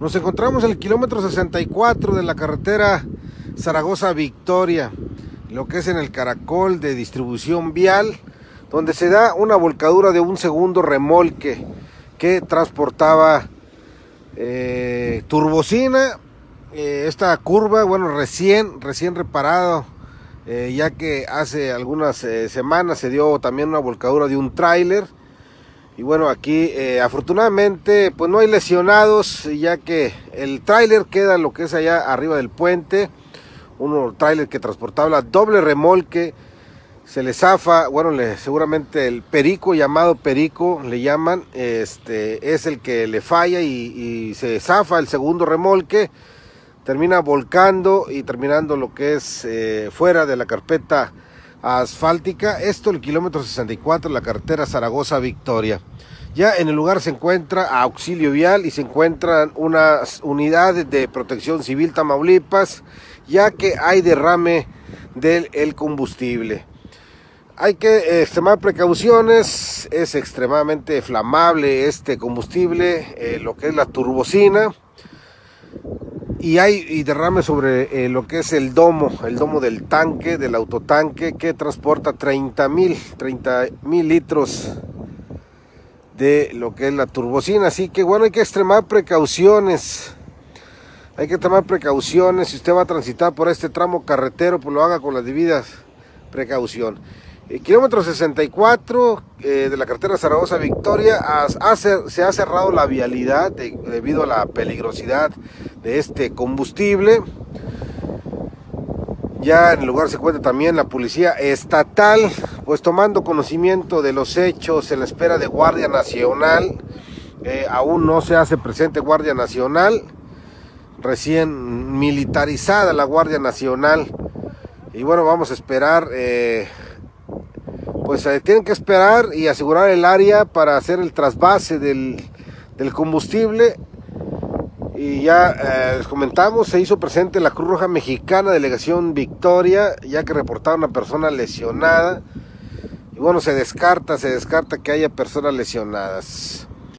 Nos encontramos en el kilómetro 64 de la carretera Zaragoza-Victoria, lo que es en el caracol de distribución vial, donde se da una volcadura de un segundo remolque que transportaba eh, turbocina. Eh, esta curva, bueno, recién, recién reparado, eh, ya que hace algunas semanas se dio también una volcadura de un tráiler y bueno, aquí eh, afortunadamente pues no hay lesionados, ya que el tráiler queda lo que es allá arriba del puente. Un tráiler que transportaba doble remolque, se le zafa, bueno, seguramente el perico, llamado perico, le llaman, este, es el que le falla y, se zafa el segundo remolque, termina volcando y terminando lo que es eh, fuera de la carpeta asfáltica. Esto el kilómetro 64, la carretera Zaragoza-Victoria. Ya en el lugar se encuentra auxilio vial y se encuentran unas unidades de protección civil Tamaulipas, ya que hay derrame del el combustible. Hay que extremar precauciones, es extremadamente flamable este combustible, eh, lo que es la turbocina y hay y derrame sobre eh, lo que es el domo, el domo del tanque, del autotanque que transporta 30 mil, 30 mil litros de lo que es la turbocina. Así que bueno, hay que extremar precauciones. Hay que tomar precauciones. Si usted va a transitar por este tramo carretero, pues lo haga con las debidas precaución. El kilómetro 64 eh, de la carretera Zaragoza-Victoria se ha cerrado la vialidad debido a la peligrosidad de este combustible. Ya en el lugar se encuentra también la policía estatal, pues tomando conocimiento de los hechos en la espera de Guardia Nacional. Eh, aún no se hace presente Guardia Nacional, recién militarizada la Guardia Nacional. Y bueno, vamos a esperar eh, pues eh, tienen que esperar y asegurar el área para hacer el trasvase del, combustible. Y ya eh, les comentamos, se hizo presente la Cruz Roja Mexicana, Delegación Victoria, ya que reportaron una persona lesionada. Y bueno, se descarta, se descarta que haya personas lesionadas.